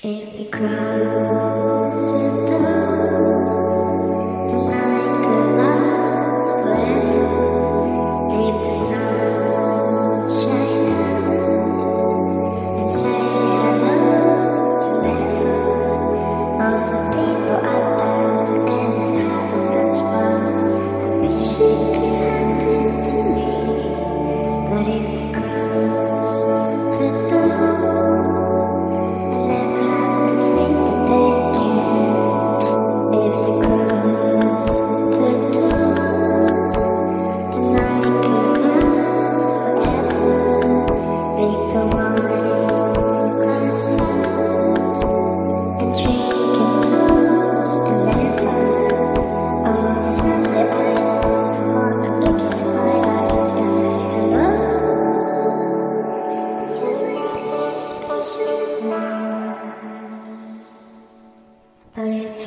You close the door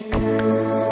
night.